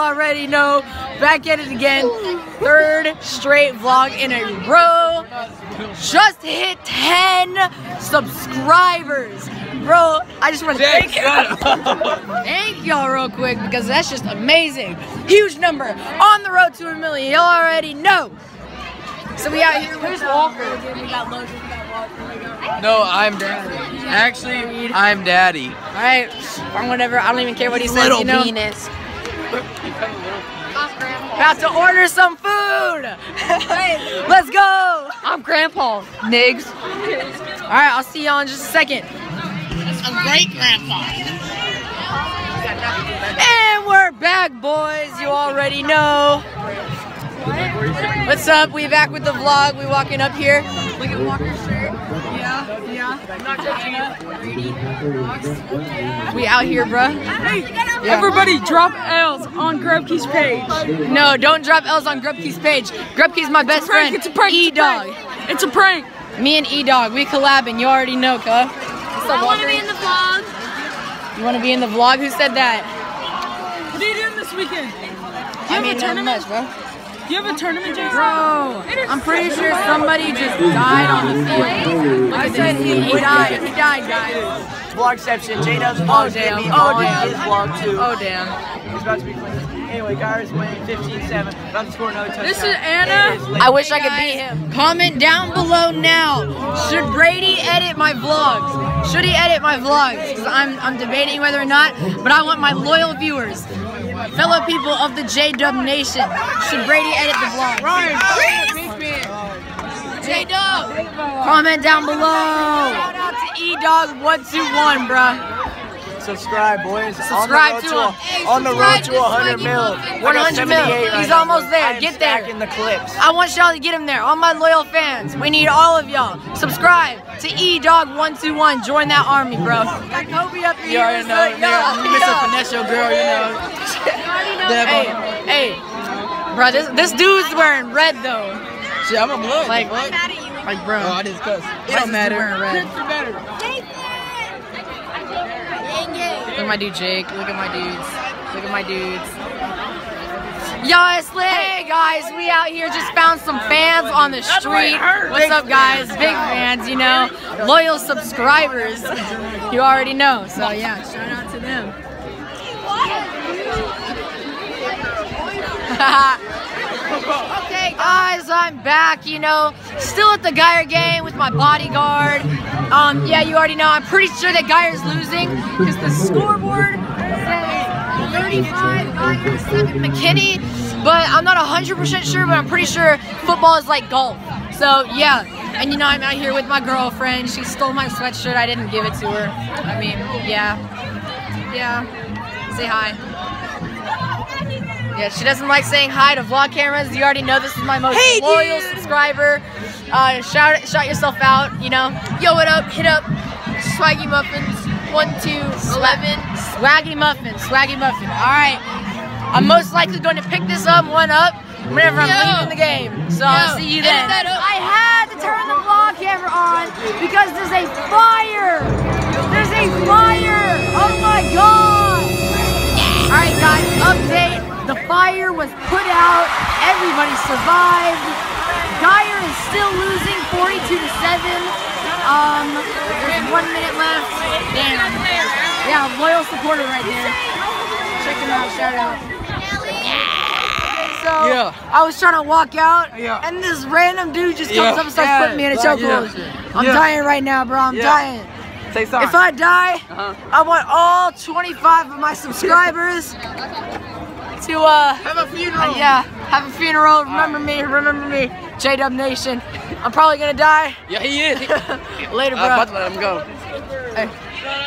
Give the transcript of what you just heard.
already know. Back at it again. Third straight vlog in a row. Just hit 10 subscribers. Bro, I just want to thank Thank y'all real quick because that's just amazing. Huge number on the road to a million. Y'all already know. So we out here. Where's Walker? We got Logan. We got Walker. We got No, I'm daddy. Actually, I'm daddy. All right, or whatever. I don't even care what he says. You know. penis. About to order some food. Let's go. I'm Grandpa. Niggs. All right, I'll see y'all in just a second. I'm great grandpa. And we're back, boys. You already know. What's up? We back with the vlog. We walking up here. Look at Walker's shirt. Yeah, yeah. I'm not judging it. We out here, bruh. Everybody drop L's on Grubkey's page. No, don't drop L's on Grubkey's page. Grubkey's my best prank, friend. it's a prank, it's a E-Dog. It's a prank. Me and E-Dog, we collabing. You already know, cuh. What's I want to be in the vlog. You want to be in the vlog? Who said that? What are you doing this weekend? Do you I have mean, a nothing tournament? much, bro. Do you have a tournament, Jason? Bro, I'm pretty sure somebody just died on the field. I said he, he died. He died, guys. Vlogception. J Dub's Oh, damn. Oh, damn. his vlog too. Oh, damn. He's about to be clean. Anyway, Guyer's winning 15-7. About to score another touchdown. This is Anna. It is. I wish I could beat him. Comment down below now. Should Brady edit my vlogs? Should he edit my vlogs? Because I'm, I'm debating whether or not, but I want my loyal viewers, fellow people of the J Dub Nation, should Brady edit the vlog? J Dub! Comment down below. Shout out to E Dog 121, bruh. Subscribe, boys. Subscribe on the to road him. to, on the road to 100 mil. 100 mil. 78 right He's now. almost there. I Get there. In the clips. I want y'all to get him there. All my loyal fans. We need all of y'all. Subscribe to E Dog 121. Join that army, bro. Got Kobe up here. You already know. Yo, miss a finesse your girl, you know. Hey, hey. Bro, this, this dude's wearing red, though. Shit, I'm a blood. Like, what? like, bro. Oh, I just cuss. It Why is don't matter. wearing red? Look at my dude Jake. Look at my dudes. Look at my dudes. Yo, it's lit. Hey guys, we out here just found some fans on the street. What's up, guys? Big fans, you know, loyal subscribers. You already know. So yeah, shout out to them. okay, guys, I'm back. You know, still at the Guyer game with my bodyguard. Um, yeah, you already know. I'm pretty sure that Guyer's losing because the scoreboard says 35 Geyer, 7 McKinney. But I'm not 100% sure, but I'm pretty sure football is like golf. So yeah, and you know I'm out here with my girlfriend. She stole my sweatshirt. I didn't give it to her. I mean, yeah, yeah. Say hi. Yeah, she doesn't like saying hi to vlog cameras. You already know this is my most loyal subscriber. Uh, shout shout yourself out. You know, yo, what up? Hit up Swaggy Muffins. One, two, eleven. Swaggy Muffin. Swaggy Muffin. All right. I'm most likely going to pick this up, one up, whenever I'm leaving the game. So I'll see you then. I had to turn the vlog camera on because there's a fire. There's a fire. Fire was put out. Everybody survived. Guyer is still losing 42 to 7. Um, there's one minute left. Damn. Yeah, loyal supporter right there. Check him out. Shout out. So Yeah. I was trying to walk out, Yeah. and this random dude just comes Yeah. up and starts Yeah. putting me in a Yeah. chokehold. I'm Yeah. dying right now, bro. I'm dying. Say sorry. If I die, Uh-huh. I want all 25 of my subscribers to uh Have a funeral. uh, yeah, have a funeral. Remember me, remember me. J Dub Nation. I'm probably gonna die Yeah, he is. later, I'm about bro. to let him go. Hey.